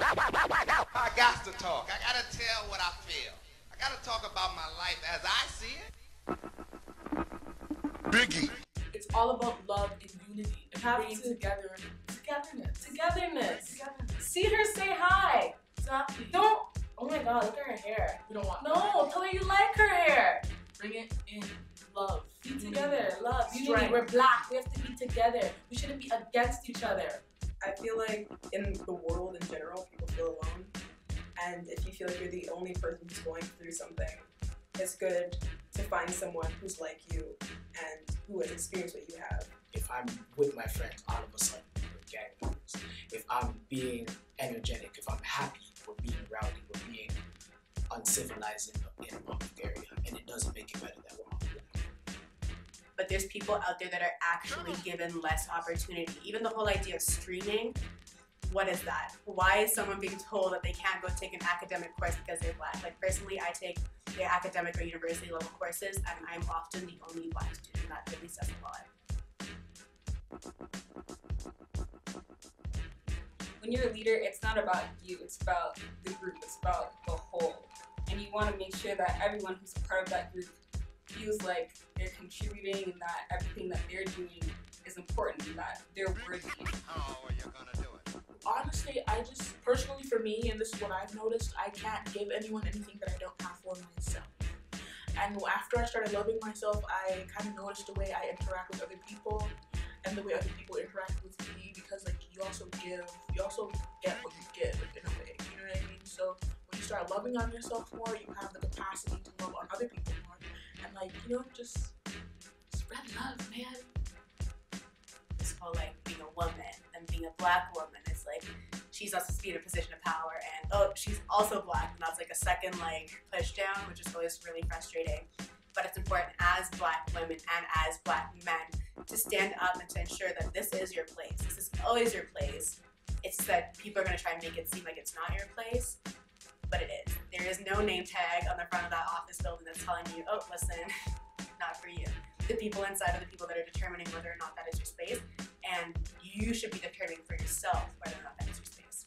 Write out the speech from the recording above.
I got to talk. I got to tell what I feel. I got to talk about my life as I see it. Biggie. It's all about love and unity and Have being to- together. Togetherness. Togetherness. Togetherness. See her say hi. Exactly. Don't. Oh my god, look at her hair. We don't want No, tell her you like her hair. Bring it in love. Be together, love, unity. Strength. We're black. We have to be together. We shouldn't be against each other. I feel like in the world in general, people feel alone. And if you feel like you're the only person who's going through something, it's good to find someone who's like you and who has experienced what you have. if I'm with my friends, all of a sudden we're. If I'm being energetic, if I'm happy, we're being rowdy, we're being uncivilized in, in a public area, and it doesn't make it better that black. But there's people out there that are actually ah. given less opportunity. Even the whole idea of streaming, what is that? Why is someone being told that they can't go take an academic course because they're black? Like personally, I take the academic or university level courses, and I'm often the only black student. That really says a lot. when you're a leader, it's not about you, it's about the group, it's about the whole. And you want to make sure that everyone who's a part of that group feels like they're contributing and that everything that they're doing is important and that they're worthy. How are you to do it? Honestly, I just personally for me, and this is what I've noticed, I can't give anyone anything that I don't have for myself. And after I started loving myself, I kind of noticed the way I interact with other people and the way other people interact with me because like you also give, you also get what you give in a way. You know what I mean? So when you start loving on yourself more, you have the capacity to love on other people more, and like you know, just spread love, man. This whole like being a woman and being a black woman is like she's also in a position of power, and oh, she's also black, and that's like a second like push down, which is always really frustrating. But it's important as black women and as black men to stand up and to ensure that this is your place. This is always your place. It's that people are going to try and make it seem like it's not your place, but it is. There is no name tag on the front of that office telling you, oh, listen, not for you. The people inside are the people that are determining whether or not that is your space, and you should be determining for yourself whether or not that is your space.